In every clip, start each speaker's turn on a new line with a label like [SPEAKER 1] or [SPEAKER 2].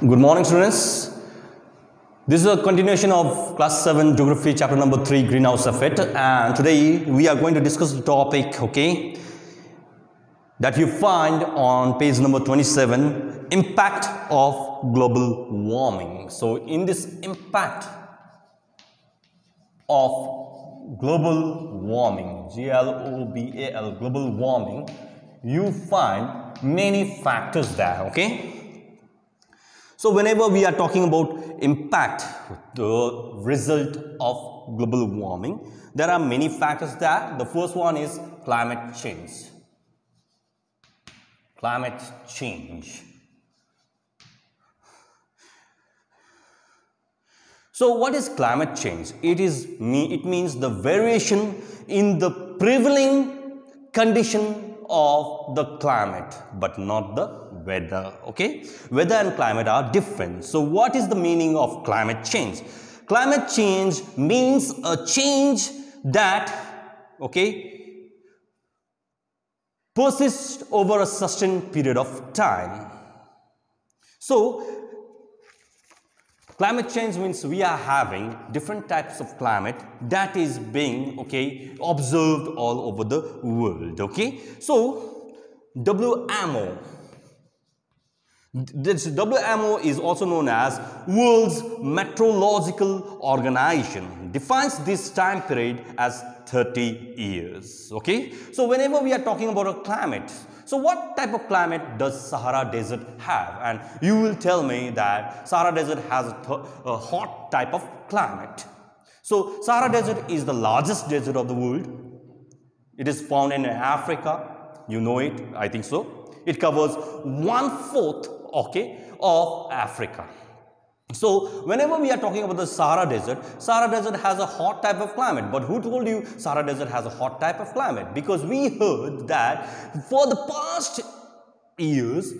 [SPEAKER 1] Good morning, students. This is a continuation of class 7 geography chapter number 3 greenhouse effect. And today we are going to discuss the topic okay that you find on page number 27 impact of global warming. So in this impact of global warming g l o b a l global warming you find many factors there okay so whenever we are talking about impact, the result of global warming, there are many factors there. The first one is climate change. Climate change. So what is climate change? It is it means the variation in the prevailing condition of the climate but not the weather okay? Weather and climate are different. So what is the meaning of climate change? Climate change means a change that okay persists over a sustained period of time. So climate change means we are having different types of climate that is being okay observed all over the world okay? So WMO this WMO is also known as World's Meteorological Organization. Defines this time period as 30 years okay? So whenever we are talking about a climate so what type of climate does Sahara Desert have? And you will tell me that Sahara Desert has a, a hot type of climate. So Sahara Desert is the largest desert of the world. It is found in Africa. You know it I think so. It covers one fourth okay, of Africa. So, whenever we are talking about the Sahara Desert, Sahara Desert has a hot type of climate. But who told you Sahara Desert has a hot type of climate? Because we heard that for the past years,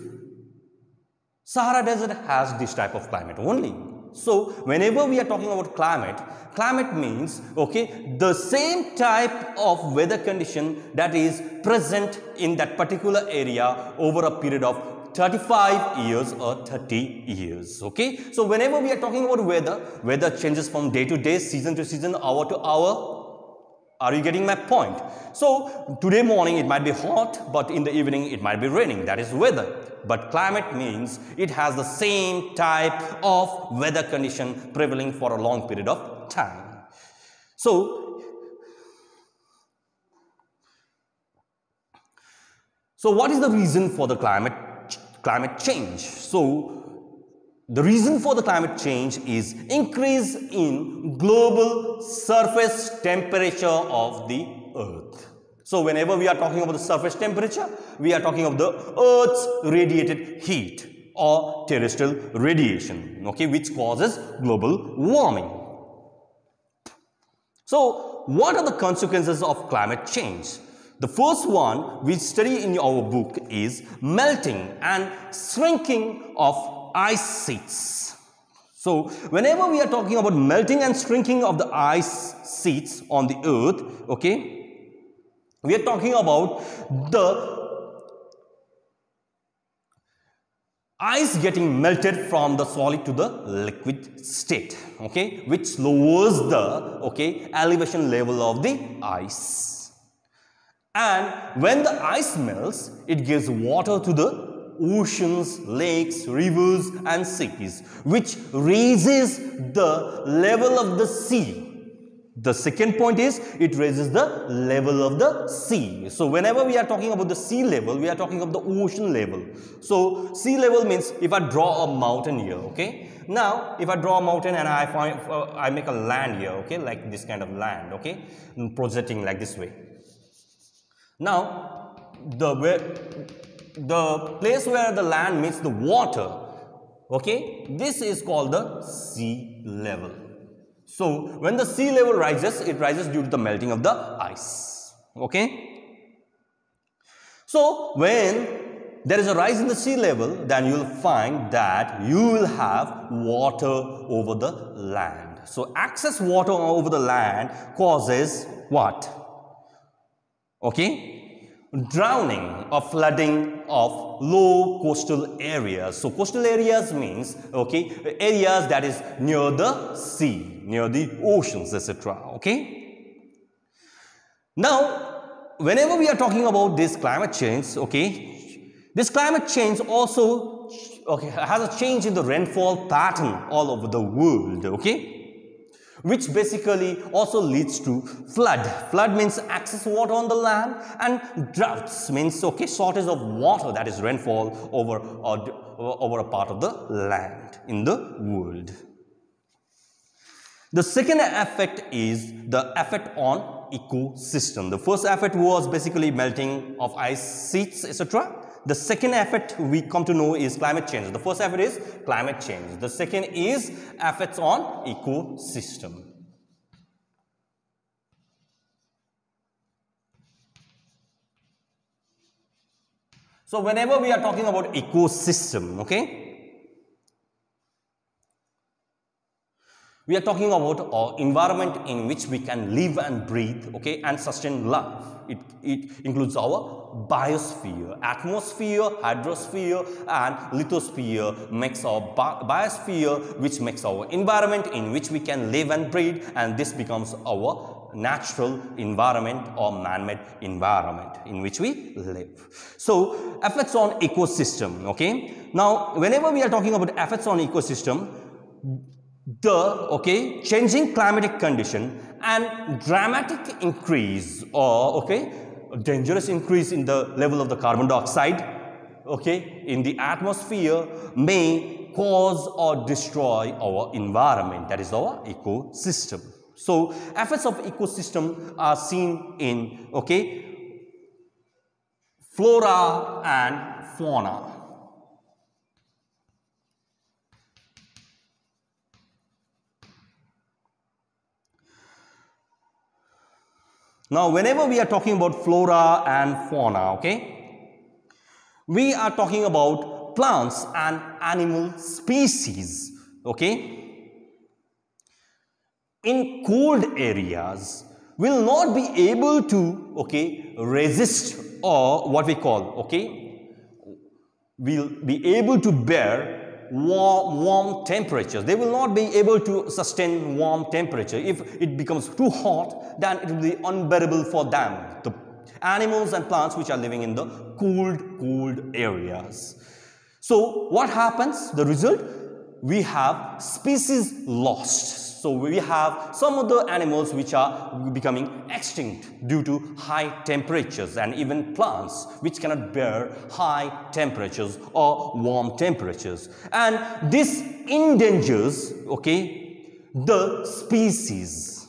[SPEAKER 1] Sahara Desert has this type of climate only. So, whenever we are talking about climate, climate means, okay, the same type of weather condition that is present in that particular area over a period of 35 years or 30 years okay? So whenever we are talking about weather weather changes from day to day season to season hour to hour. Are you getting my point? So today morning it might be hot but in the evening it might be raining. That is weather. But climate means it has the same type of weather condition prevailing for a long period of time. So so what is the reason for the climate climate change. So, the reason for the climate change is increase in global surface temperature of the earth. So, whenever we are talking about the surface temperature, we are talking of the earth's radiated heat or terrestrial radiation, okay, which causes global warming. So, what are the consequences of climate change? The first one we study in our book is melting and shrinking of ice sheets. So, whenever we are talking about melting and shrinking of the ice sheets on the earth, okay, we are talking about the ice getting melted from the solid to the liquid state, okay, which lowers the, okay, elevation level of the ice. And when the ice melts, it gives water to the oceans, lakes, rivers and seas, which raises the level of the sea. The second point is, it raises the level of the sea. So, whenever we are talking about the sea level, we are talking of the ocean level. So, sea level means if I draw a mountain here, okay. Now, if I draw a mountain and I find, uh, I make a land here, okay, like this kind of land, okay, projecting like this way now, the, where, the place where the land meets the water, okay, this is called the sea level. So, when the sea level rises, it rises due to the melting of the ice, okay. So, when there is a rise in the sea level, then you will find that you will have water over the land. So, excess water over the land causes what? Okay drowning or flooding of low coastal areas. So coastal areas means, okay, areas that is near the sea, near the oceans, etc. Okay. Now, whenever we are talking about this climate change, okay, this climate change also okay, has a change in the rainfall pattern all over the world, okay which basically also leads to flood. Flood means excess water on the land and droughts means okay shortage of water that is rainfall over, uh, over a part of the land in the world. The second effect is the effect on ecosystem. The first effect was basically melting of ice sheets etc. The second effect we come to know is climate change. The first effect is climate change. The second is effects on ecosystem. So whenever we are talking about ecosystem, okay, We are talking about our environment in which we can live and breathe, okay, and sustain life. It, it includes our biosphere, atmosphere, hydrosphere, and lithosphere makes our bi biosphere, which makes our environment in which we can live and breathe, and this becomes our natural environment or man-made environment in which we live. So, effects on ecosystem, okay. Now, whenever we are talking about effects on ecosystem, the okay changing climatic condition and dramatic increase or okay dangerous increase in the level of the carbon dioxide okay in the atmosphere may cause or destroy our environment that is our ecosystem. So effects of ecosystem are seen in okay flora and fauna Now, whenever we are talking about flora and fauna, okay, we are talking about plants and animal species, okay. In cold areas, will not be able to, okay, resist or what we call, okay, will be able to bear warm, warm temperatures. They will not be able to sustain warm temperature. If it becomes too hot, then it will be unbearable for them, the animals and plants which are living in the cold, cold areas. So what happens? The result? We have species lost so we have some of the animals which are becoming extinct due to high temperatures and even plants which cannot bear high temperatures or warm temperatures. And this endangers, okay, the species.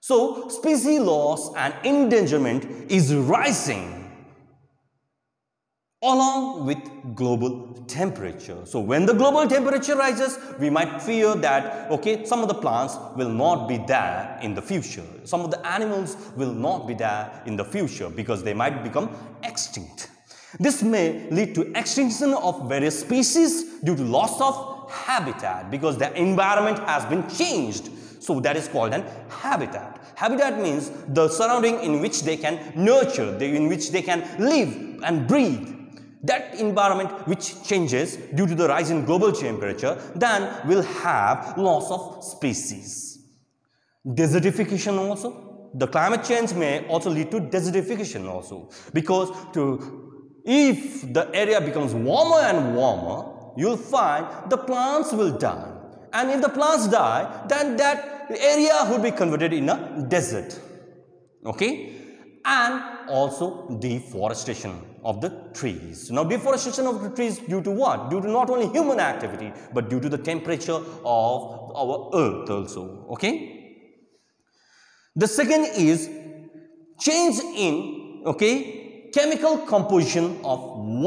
[SPEAKER 1] So species loss and endangerment is rising along with global temperature. So when the global temperature rises, we might fear that, okay, some of the plants will not be there in the future. Some of the animals will not be there in the future because they might become extinct. This may lead to extinction of various species due to loss of habitat because the environment has been changed. So that is called an habitat. Habitat means the surrounding in which they can nurture, in which they can live and breathe that environment which changes due to the rise in global temperature then will have loss of species. Desertification also. The climate change may also lead to desertification also because to if the area becomes warmer and warmer you'll find the plants will die and if the plants die then that area would be converted in a desert okay and also deforestation of the trees. Now deforestation of the trees due to what? Due to not only human activity but due to the temperature of our earth also. Okay. The second is change in okay chemical composition of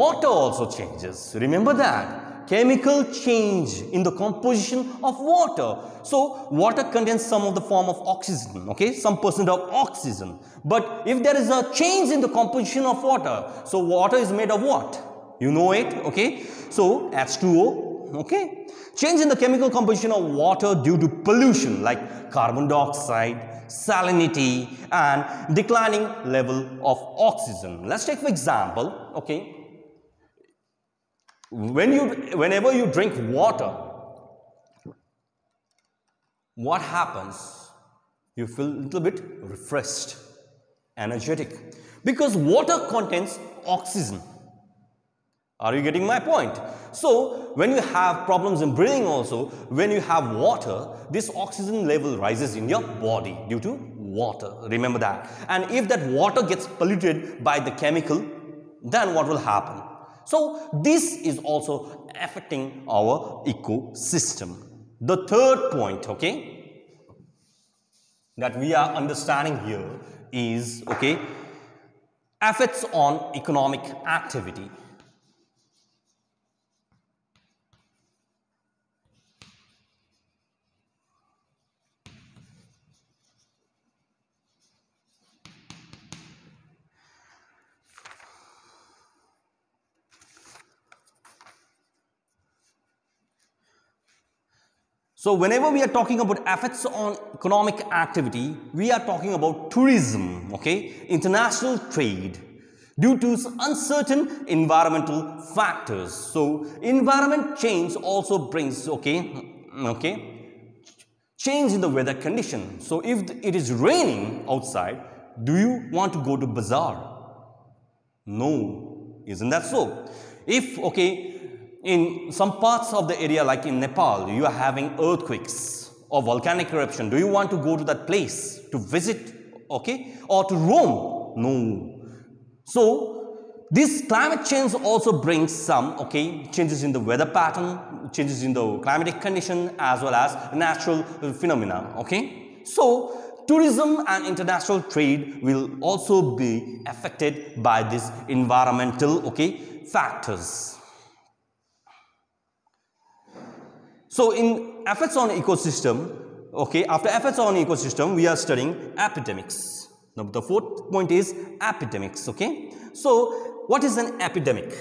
[SPEAKER 1] water also changes. Remember that chemical change in the composition of water. So water contains some of the form of oxygen, okay, some percent of oxygen. But if there is a change in the composition of water, so water is made of what? You know it, okay? So H2O, okay? Change in the chemical composition of water due to pollution like carbon dioxide, salinity and declining level of oxygen. Let's take for example, okay, when you, whenever you drink water, what happens? You feel a little bit refreshed, energetic because water contains oxygen. Are you getting my point? So, when you have problems in breathing also, when you have water, this oxygen level rises in your body due to water. Remember that. And if that water gets polluted by the chemical, then what will happen? So, this is also affecting our ecosystem. The third point, okay, that we are understanding here is, okay, effects on economic activity. So whenever we are talking about effects on economic activity, we are talking about tourism, okay, international trade due to uncertain environmental factors. So environment change also brings, okay, mm, okay, change in the weather condition. So if it is raining outside, do you want to go to bazaar? No, isn't that so? If, okay, in some parts of the area like in Nepal, you are having earthquakes or volcanic eruption. Do you want to go to that place to visit, okay, or to roam? No. So, this climate change also brings some, okay, changes in the weather pattern, changes in the climatic condition as well as natural phenomena, okay. So, tourism and international trade will also be affected by these environmental, okay, factors. So in effects on ecosystem, okay, after effects on ecosystem, we are studying epidemics. Now the fourth point is epidemics, okay. So what is an epidemic?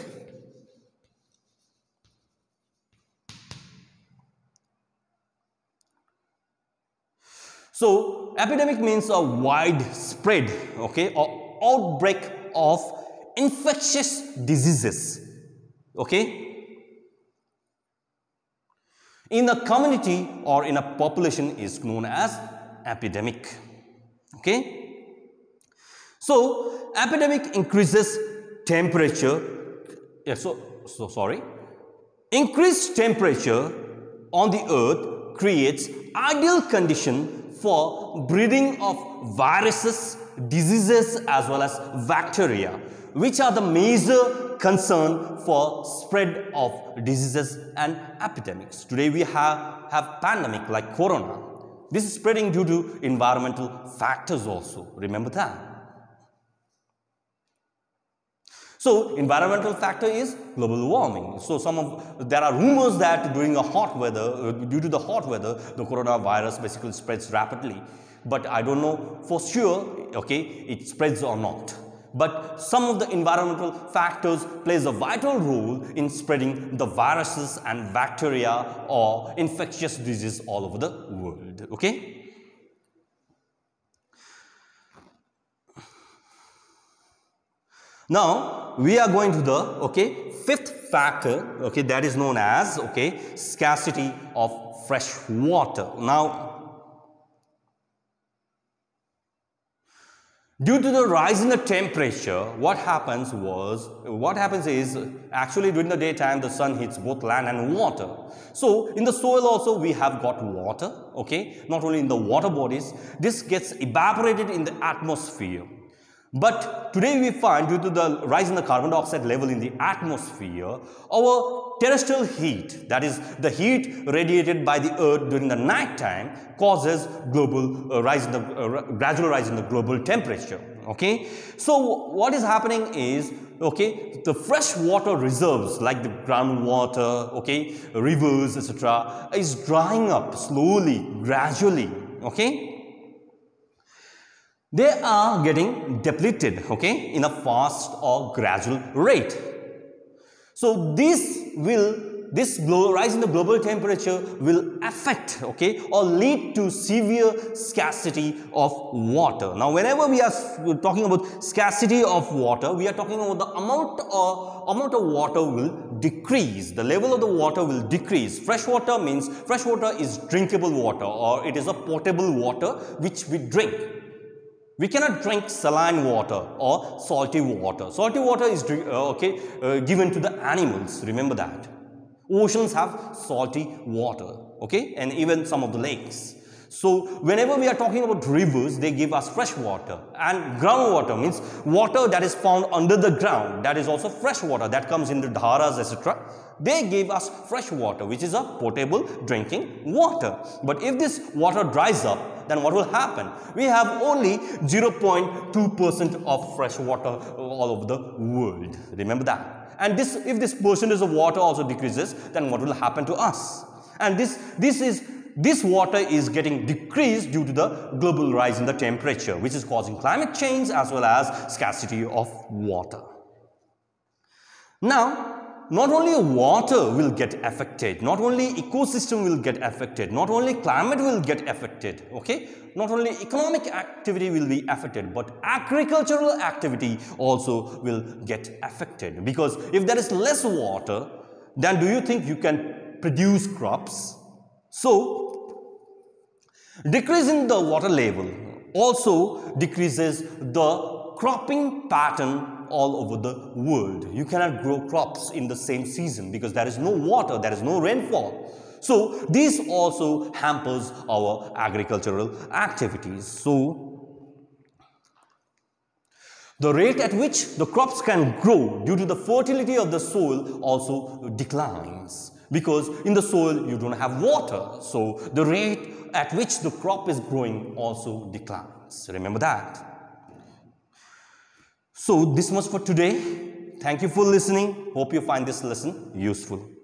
[SPEAKER 1] So epidemic means a widespread, okay, or outbreak of infectious diseases, okay, in a community or in a population is known as epidemic. Okay? So, epidemic increases temperature. Yeah, so, so sorry. Increased temperature on the earth creates ideal condition for breeding of viruses, diseases as well as bacteria which are the major concern for spread of diseases and epidemics. Today we have, have pandemic like corona. This is spreading due to environmental factors also. Remember that. So, environmental factor is global warming. So, some of there are rumors that during a hot weather, uh, due to the hot weather, the coronavirus basically spreads rapidly. But I don't know for sure, okay, it spreads or not but some of the environmental factors plays a vital role in spreading the viruses and bacteria or infectious diseases all over the world okay? Now we are going to the okay fifth factor okay that is known as okay scarcity of fresh water. Now Due to the rise in the temperature, what happens was, what happens is, actually during the daytime, the sun hits both land and water. So, in the soil also, we have got water, okay? Not only in the water bodies, this gets evaporated in the atmosphere. But today we find due to the rise in the carbon dioxide level in the atmosphere, our terrestrial heat, that is the heat radiated by the earth during the night time causes global uh, rise in the uh, gradual rise in the global temperature. Okay. So what is happening is okay the fresh water reserves like the groundwater okay rivers etc is drying up slowly gradually okay they are getting depleted okay in a fast or gradual rate so this will this rise in the global temperature will affect, okay, or lead to severe scarcity of water. Now, whenever we are talking about scarcity of water, we are talking about the amount of, amount of water will decrease. The level of the water will decrease. Fresh water means fresh water is drinkable water or it is a potable water which we drink. We cannot drink saline water or salty water. Salty water is uh, okay uh, given to the animals. Remember that. Oceans have salty water, okay, and even some of the lakes. So whenever we are talking about rivers, they give us fresh water and groundwater means water that is found under the ground. That is also fresh water that comes in the dharas, etc. They give us fresh water, which is a potable drinking water. But if this water dries up, then what will happen? We have only 0.2% of fresh water all over the world. Remember that. And this, if this percentage of water also decreases, then what will happen to us? And this, this is this water is getting decreased due to the global rise in the temperature, which is causing climate change as well as scarcity of water. Now, not only water will get affected, not only ecosystem will get affected, not only climate will get affected, okay? Not only economic activity will be affected, but agricultural activity also will get affected. Because if there is less water, then do you think you can produce crops? So, decreasing the water level also decreases the cropping pattern all over the world. You cannot grow crops in the same season because there is no water, there is no rainfall. So this also hampers our agricultural activities. So the rate at which the crops can grow due to the fertility of the soil also declines because in the soil you don't have water. So the rate at which the crop is growing also declines. Remember that. So this much for today. Thank you for listening. Hope you find this lesson useful.